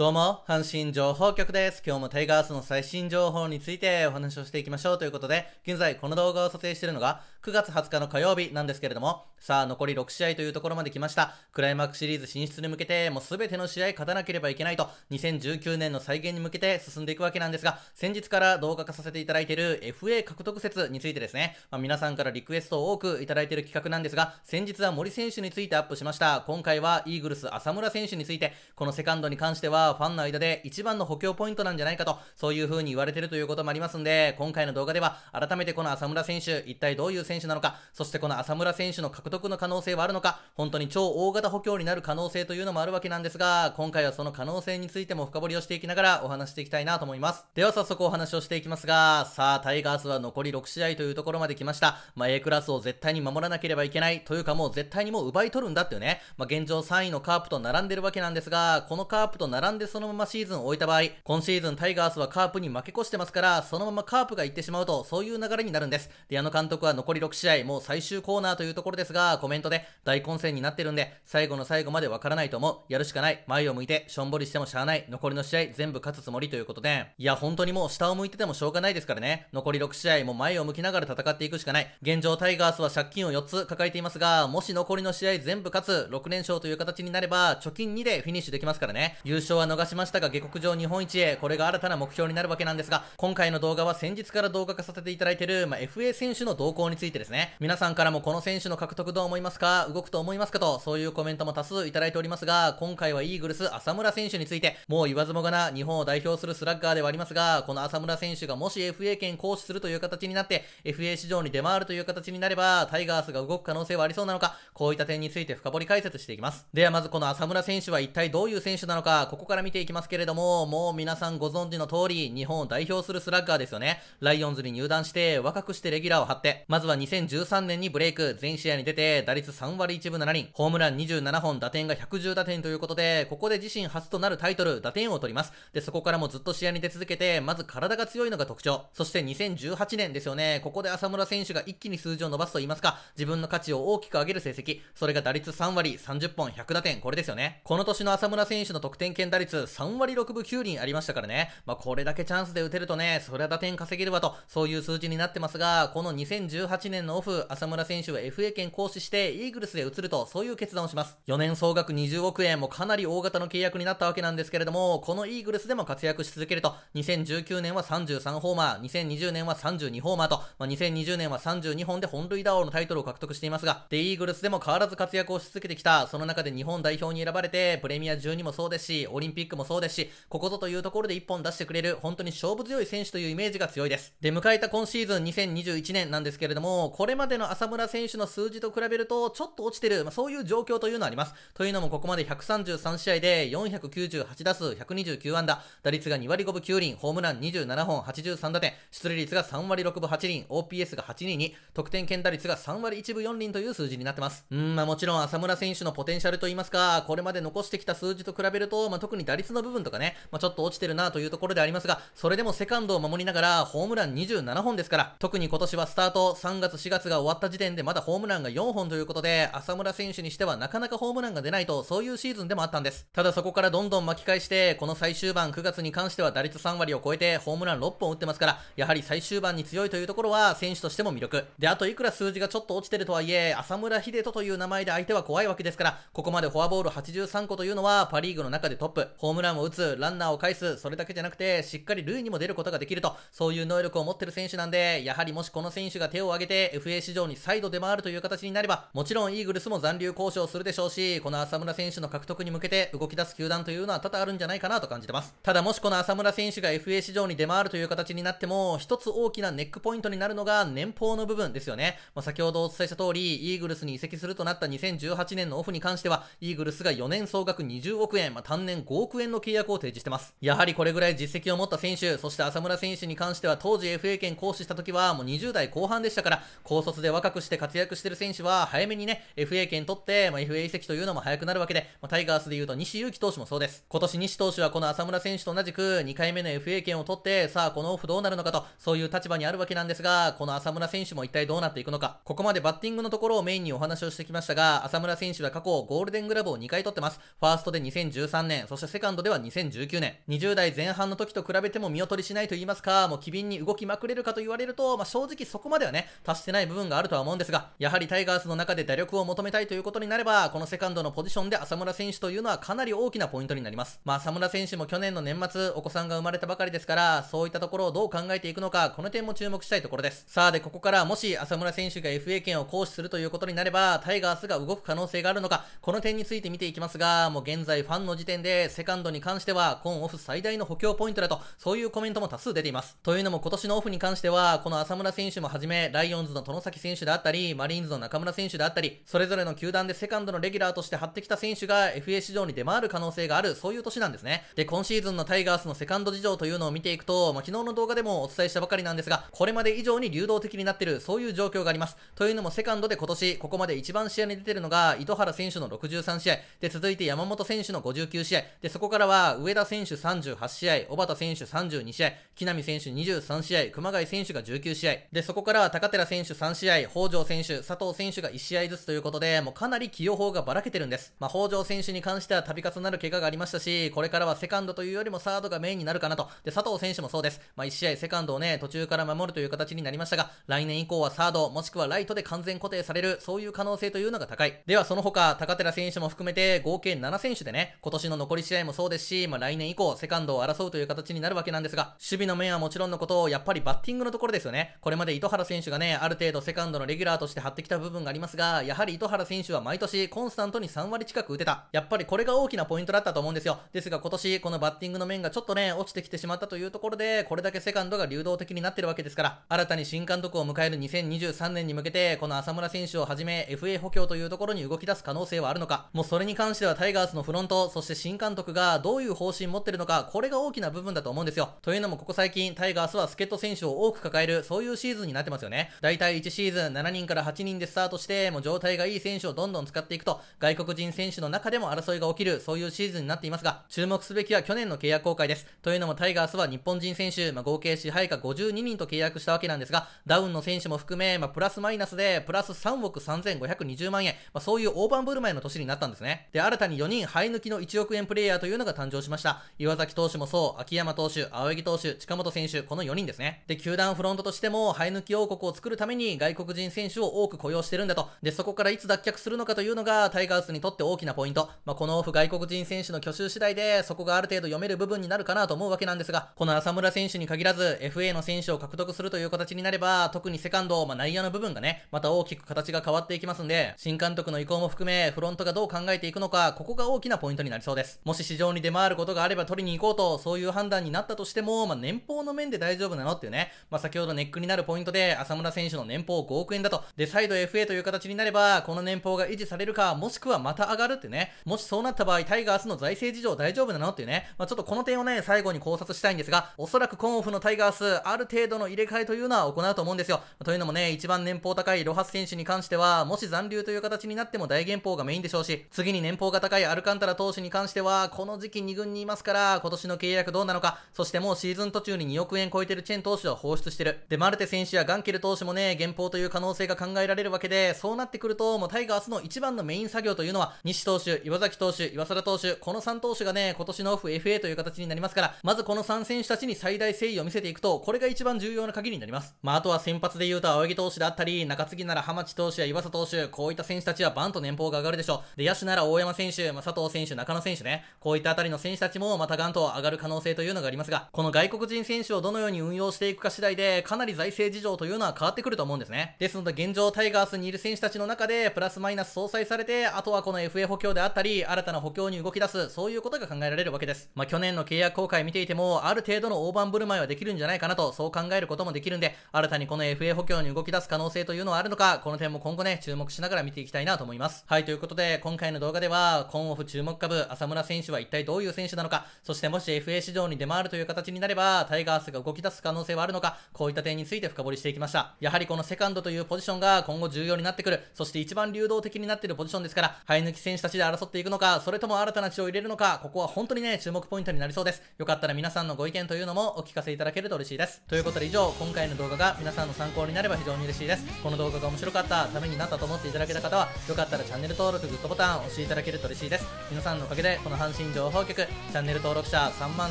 どうも、阪神情報局です。今日もタイガースの最新情報についてお話をしていきましょうということで、現在この動画を撮影しているのが9月20日の火曜日なんですけれども、さあ残り6試合というところまで来ました。クライマックスシリーズ進出に向けて、もう全ての試合勝たなければいけないと、2019年の再現に向けて進んでいくわけなんですが、先日から動画化させていただいている FA 獲得説についてですね、まあ、皆さんからリクエストを多くいただいている企画なんですが、先日は森選手についてアップしました。今回はイーグルス浅村選手について、このセカンドに関してはファンの間で一番の補強ポイントなんじゃないかと、そういう風に言われてるということもありますんで、今回の動画では改めてこの浅村選手、一体どういう選手なのか、そしてこの浅村選手の獲得の可能性はあるのか、本当に超大型補強になる可能性というのもあるわけなんですが、今回はその可能性についても深掘りをしていきながらお話していきたいなと思います。では早速お話をしていきますが、さあ、タイガースは残り6試合というところまで来ました。まあ、A クラスを絶対に守らなければいけないというかもう絶対にもう奪い取るんだっていうね、まあ、現状3位のカープと並んでるわけなんですが、このカープと並んでそのままシーズンを終えた場合、今シーズンタイガースはカープに負け越してますから、そのままカープが行ってしまうと、そういう流れになるんです。で、矢野監督は残り6試合、もう最終コーナーというところですが、コメントで大混戦になってるんで、最後の最後までわからないと思う。やるしかない。前を向いて、しょんぼりしてもしゃあない。残りの試合全部勝つつもりということで、いや、本当にもう下を向いててもしょうがないですからね。残り6試合も前を向きながら戦っていくしかない。現状タイガースは借金を4つ抱えていますが、もし残りの試合全部勝つ、6連勝という形になれば、貯金2でフィニッシュできますからね。優勝は逃しましたが、下克上日本一へ、これが新たな目標になるわけなんですが、今回の動画は先日から動画化させていただいている、まあ、FA 選手の動向についてですね、皆さんからもこの選手の獲得どう思いますか？動くと思いますかと、そういうコメントも多数いただいておりますが、今回はイーグルス浅村選手について、もう言わずもがな日本を代表するスラッガーではありますが、この浅村選手がもし FA 権行使するという形になって、FA 市場に出回るという形になれば、タイガースが動く可能性はありそうなのか、こういった点について深掘り解説していきます。ではまずこの浅村選手は一体どういう選手なのか、ここから見ていきますけれども、もう皆さんご存知の通り、日本を代表するスラッガーですよね。ライオンズに入団して、若くしてレギュラーを張って、まずは2013年にブレイク、全試合に出て、打率3割1分7厘、ホームラン27本、打点が110打点ということで、ここで自身初となるタイトル、打点を取ります。で、そこからもずっと試合に出続けて、まず体が強いのが特徴。そして2018年ですよね、ここで浅村選手が一気に数字を伸ばすと言いますか、自分の価値を大きく上げる成績、それが打率3割、30本、100打点、これですよね。この年の浅村選手の得点圏打率3割6分9厘ありましたからね、まあ、これだけチャンスで打てるとね、それは打点稼げるわと、そういう数字になってますが、この2018年のオフ、浅村選手は FA 権行使してイーグルスで移ると、そういう決断をします。4年総額20億円もかなり大型の契約になったわけなんですけれども、このイーグルスでも活躍し続けると、2019年は33ホーマー、2020年は32ホーマーと、まあ、2020年は32本で本塁打王のタイトルを獲得していますが、で、イーグルスでも変わらず活躍をし続けてきた、その中で日本代表に選ばれて、プレミア12もそうですし、オリンンピックもそうですし、ここぞというところで1本出してくれる、本当に勝負強い選手というイメージが強いです。で、迎えた今シーズン2021年なんですけれども、これまでの浅村選手の数字と比べると、ちょっと落ちてる、まあ、そういう状況というのはあります。というのも、ここまで133試合で498打数129安打、打率が2割5分9厘、ホームラン27本83打点、出塁率が3割6分8厘、OPS が822、得点圏打率が3割1分4厘という数字になってます。うん、まあもちろん浅村選手のポテンシャルといいますか、これまで残してきた数字と比べると、まあ、特に打率の部分とかね、まあ、ちょっと落ちてるなというところでありますが、それでもセカンドを守りながら、ホームラン27本ですから、特に今年はスタート3月4月が終わった時点でまだホームランが4本ということで、浅村選手にしてはなかなかホームランが出ないと、そういうシーズンでもあったんです。ただそこからどんどん巻き返して、この最終盤9月に関しては打率3割を超えて、ホームラン6本打ってますから、やはり最終盤に強いというところは、選手としても魅力。で、あといくら数字がちょっと落ちてるとはいえ、浅村秀人という名前で相手は怖いわけですから、ここまでフォアボール83個というのは、パリーグの中でトップ。ホームランを打つ、ランナーを返す、それだけじゃなくて、しっかり塁にも出ることができると、そういう能力を持ってる選手なんで、やはりもしこの選手が手を挙げて FA 市場に再度出回るという形になれば、もちろんイーグルスも残留交渉するでしょうし、この浅村選手の獲得に向けて動き出す球団というのは多々あるんじゃないかなと感じてます。ただもしこの浅村選手が FA 市場に出回るという形になっても、一つ大きなネックポイントになるのが年俸の部分ですよね。まあ、先ほどお伝えした通り、イーグルスに移籍するとなった2018年のオフに関しては、イーグルスが4年総額20億円、まあ、単年5億円の契約を提示してます。やはりこれぐらい実績を持った選手、そして浅村選手に関しては当時 FA 権行使した時はもう20代後半でしたから、高卒で若くして活躍してる選手は早めにね、FA 権取って、まあ、FA 移籍というのも早くなるわけで、まあ、タイガースで言うと西勇輝投手もそうです。今年西投手はこの浅村選手と同じく2回目の FA 権を取って、さあこのオフどうなるのかと、そういう立場にあるわけなんですが、この浅村選手も一体どうなっていくのか。ここまでバッティングのところをメインにお話をしてきましたが、浅村選手は過去ゴールデングラブを2回取ってます。ファーストで2013年、そしてセカンドでは2019年。20代前半の時と比べても見劣りしないと言いますか、もう機敏に動きまくれるかと言われると、まあ、正直そこまではね、達してない部分があるとは思うんですが、やはりタイガースの中で打力を求めたいということになれば、このセカンドのポジションで浅村選手というのはかなり大きなポイントになります。まあ、浅村選手も去年の年末、お子さんが生まれたばかりですから、そういったところをどう考えていくのか、この点も注目したいところです。さあ、で、ここからもし浅村選手が FA 権を行使するということになれば、タイガースが動く可能性があるのか、この点について見ていきますが、もう現在ファンの時点で、セカンドに関しては、今オフ最大の補強ポイントだと、そういうコメントも多数出ています。というのも今年のオフに関しては、この浅村選手もはじめ、ライオンズの外崎選手であったり、マリーンズの中村選手であったり、それぞれの球団でセカンドのレギュラーとして張ってきた選手が FA 市場に出回る可能性がある、そういう年なんですね。で、今シーズンのタイガースのセカンド事情というのを見ていくと、まあ、昨日の動画でもお伝えしたばかりなんですが、これまで以上に流動的になってる、そういう状況があります。というのもセカンドで今年、ここまで一番試合に出てるのが、糸原選手の63試合、で、続いて山本選手の59試合、で、そこからは植田選手38試合、小畑選手32試合、木浪選手23試合、熊谷選手が19試合、で、そこからは高寺選手3試合、北条選手、佐藤選手が1試合ずつということで、もうかなり起用法がばらけてるんです。まあ、北条選手に関しては度重なる怪我がありましたし、これからはセカンドというよりもサードがメインになるかなと。で、佐藤選手もそうです。まあ、1試合セカンドをね、途中から守るという形になりましたが、来年以降はサード、もしくはライトで完全固定される、そういう可能性というのが高い。では、その他、高寺選手も含めて合計7選手でね、今年の残り試合もそうですし、まあ、来年以降、セカンドを争うという形になるわけなんですが、守備の面はもちろんのことを、やっぱりバッティングのところですよね。これまで糸原選手がね、ある程度セカンドのレギュラーとして張ってきた部分がありますが、やはり糸原選手は毎年コンスタントに3割近く打てた。やっぱりこれが大きなポイントだったと思うんですよ。ですが今年、このバッティングの面がちょっとね、落ちてきてしまったというところで、これだけセカンドが流動的になってるわけですから、新たに新監督を迎える2023年に向けて、この浅村選手をはじめ FA 補強というところに動き出す可能性はあるのか、もうそれに関してはタイガースのフロント、そして新監督がどういう方針持ってるのか、これが大きな部分だと思うんですよ。というのもここ最近、タイガースは助っ人選手を多く抱える、そういうシーズンになってますよね。だいたい1シーズン7人から8人でスタートして、もう状態がいい選手をどんどん使っていくと、外国人選手の中でも争いが起きる、そういうシーズンになっていますが、注目すべきは去年の契約公開です。というのもタイガースは日本人選手、まあ、合計支配下52人と契約したわけなんですが、ダウンの選手も含め、まあ、プラスマイナスで、プラス3億3520万円、まあ、そういう大盤振る舞いの年になったんですね。で、新たに4人生え抜きの1億円プレイヤーというのが誕生しました。岩崎投手もそう、秋山投手、青柳投手、近本選手、この4人ですね。で、球団フロントとしても、生え抜き王国を作るために外国人選手を多く雇用してるんだと。で、そこからいつ脱却するのかというのが、タイガースにとって大きなポイント。まあ、このオフ外国人選手の去就次第で、そこがある程度読める部分になるかなと思うわけなんですが、この浅村選手に限らず、FA の選手を獲得するという形になれば、特にセカンド、まあ、内野の部分がね、また大きく形が変わっていきますんで、新監督の意向も含め、フロントがどう考えていくのか、ここが大きなポイントになりそうです。もしし市場に出回ることがあれば取りに行こうと、そういう判断になったとしても、まあ、年俸の面で大丈夫なのっていうね、まあ、先ほどネックになるポイントで、浅村選手の年俸5億円だと、で、再度 FA という形になれば、この年俸が維持されるか、もしくはまた上がるってね、もしそうなった場合、タイガースの財政事情大丈夫なのっていうね、まあ、ちょっとこの点をね、最後に考察したいんですが、おそらく今オフのタイガース、ある程度の入れ替えというのは行うと思うんですよ。というのもね、一番年俸高いロハス選手に関しては、もし残留という形になっても大減俸がメインでしょうし、次に年俸が高いアルカンタラ投手に関しては、この時期2軍にいますから、今年の契約どうなのか、そしてもうシーズン途中に2億円超えてるチェン投手を放出してる。で、マルテ選手やガンケル投手もね、減俸という可能性が考えられるわけで、そうなってくると、もうタイガースの一番のメイン作業というのは、西投手、岩崎投手、岩貞投手、この3投手がね、今年のオフ FA という形になりますから、まずこの3選手たちに最大誠意を見せていくと、これが一番重要な鍵になります。まあ、あとは先発で言うと青柳投手であったり、中継ぎなら浜地投手や岩佐投手、こういった選手たちはバンと年俸が上がるでしょう。で、野手なら大山選手、まあ、佐藤選手、中野選手ね、こういったあたりの選手たちもまたガンと上がる可能性というのがありますが、この外国人選手をどのように運用していくか次第で、かなり財政事情というのは変わってくると思うんですね。ですので、現状タイガースにいる選手たちの中で、プラスマイナス相殺されて、あとはこの FA 補強であったり、新たな補強に動き出す、そういうことが考えられるわけです。まあ、去年の契約公開見ていても、ある程度の大盤振る舞いはできるんじゃないかなと、そう考えることもできるんで、新たにこの FA 補強に動き出す可能性というのはあるのか、この点も今後ね、注目しながら見ていきたいなと思います。はい、ということで、今回の動画では、今オフ注目株、浅村選手は一体どういう選手なのか、そしてもし FA 市場に出回るという形になれば、タイガースが動き出す可能性はあるのか、こういった点について深掘りしていきました。やはりこのセカンドというポジションが今後重要になってくる、そして一番流動的になっているポジションですから、生え抜き選手たちで争っていくのか、それとも新たな血を入れるのか、ここは本当にね、注目ポイントになりそうです。よかったら皆さんのご意見というのもお聞かせいただけると嬉しいです。ということで以上、今回の動画が皆さんの参考になれば非常に嬉しいです。この動画が面白かった、ためになったと思っていただけた方は、よかったらチャンネル登録、グッドボタンを押していただけると嬉しいです。皆さんのおかげで、この阪信情報局チャンネル登録者3万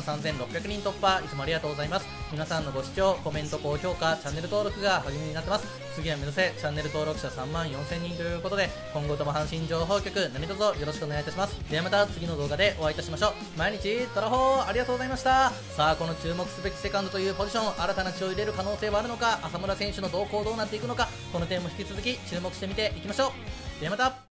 3600人突破いつもありがとうございます。皆さんのご視聴コメント高評価チャンネル登録が励みになってます。次は目指せチャンネル登録者3万4000人ということで今後とも阪神情報局何卒よろしくお願いいたします。ではまた次の動画でお会いいたしましょう。毎日トラホーありがとうございました。さあこの注目すべきセカンドというポジション新たな血を入れる可能性はあるのか浅村選手の動向どうなっていくのかこの点も引き続き注目してみていきましょう。ではまた。